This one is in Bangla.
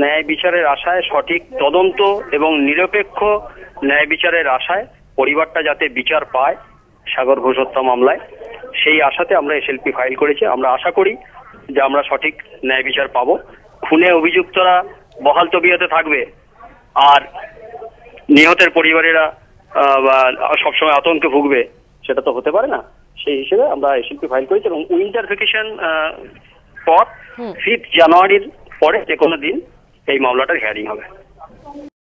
ন্যায় বিচারের আশায় সঠিক তদন্ত এবং নিরপেক্ষ ন্যায় বিচারের আশায় পরিবারটা যাতে বিচার পায় সাগর ঘোষ হত্যা মামলায় সেই আশাতে আমরা এসএলপি ফাইল করেছি। আমরা আশা করি যে আমরা সঠিক ন্যায় বিচার পাবো। খুনে অভিযুক্তরা বহাল তবিয়তে থাকবে আর নিহতের পরিবারেরা সবসময় আতঙ্কে ভুগবে সেটা তো হতে পারে না। সেই হিসেবে আমরা এসএলপি ফাইল করেছি এবং উইন্টার ভেকেশন পর ফিফথ জানুয়ারির পরে যে কোনো দিন এই মামলাটার হিয়ারিং হবে।